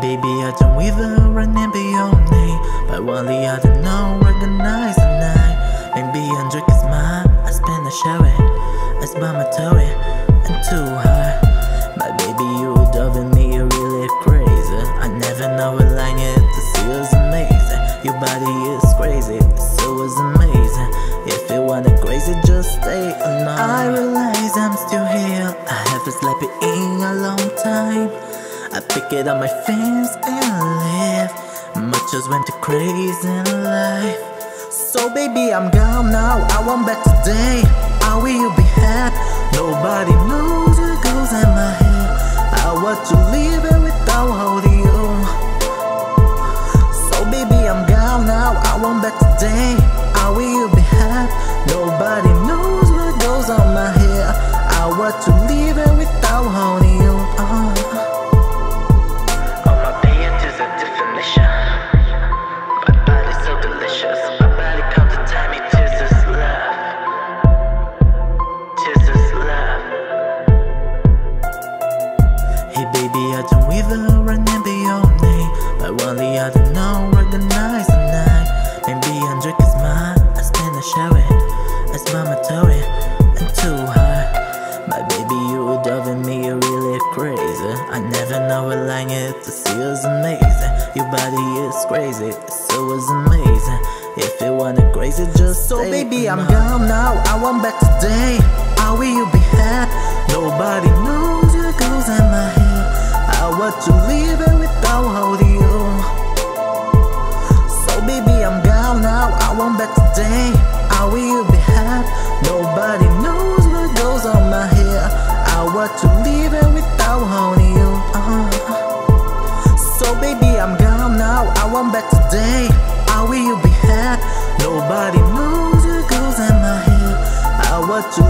Baby, I don't even remember your name, night But Wally, I don't know, recognize the night. Maybe I'm drinking smile, I spend a shower I spend my toy, and too high. My baby, you loving me, you really crazy. I never know a line yet, this feels amazing. Your body is crazy, this was amazing. If you wanna crazy, just stay alone I realize I'm still here. I haven't slept in a long time. I pick it up my fans and live. Much just went too crazy in life. So baby, I'm gone now. I want back today. I will be happy. Nobody knows what goes in my head. I want to leave it without holding you. So baby, I'm gone now. I want back today. I will be happy. Nobody knows what goes on my head. I want to Baby, I don't with her remember your name. But only I don't know, recognize the night. Maybe Andre is mine, I spend a shower It's mandatory and too hard My baby, you driving me really crazy. I never know a line it, the sea is amazing. Your body is crazy, so is amazing. If you want it crazy, just So baby, I'm gone now, I want back today. I will you be happy Want to leave it without holding you uh -huh. So baby, I'm gone now, I want back today. I will you be happy Nobody knows what goes in my head. I want to